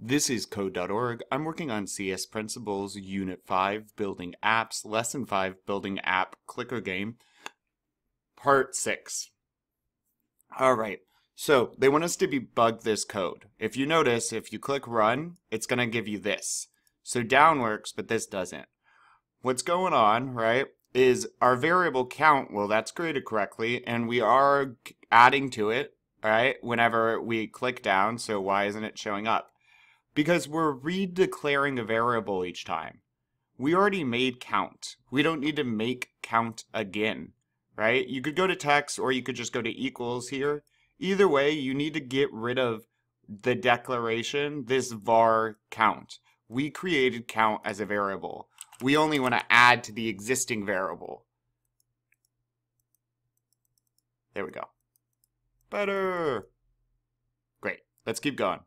This is code.org. I'm working on CS Principles, Unit 5, Building Apps, Lesson 5, Building App Clicker Game, Part 6. All right, so they want us to debug this code. If you notice, if you click Run, it's going to give you this. So down works, but this doesn't. What's going on, right, is our variable count, well, that's created correctly, and we are adding to it, right, whenever we click down, so why isn't it showing up? Because we're redeclaring a variable each time. We already made count. We don't need to make count again, right? You could go to text or you could just go to equals here. Either way, you need to get rid of the declaration, this var count. We created count as a variable. We only want to add to the existing variable. There we go. Better. Great. Let's keep going.